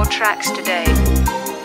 Your tracks today.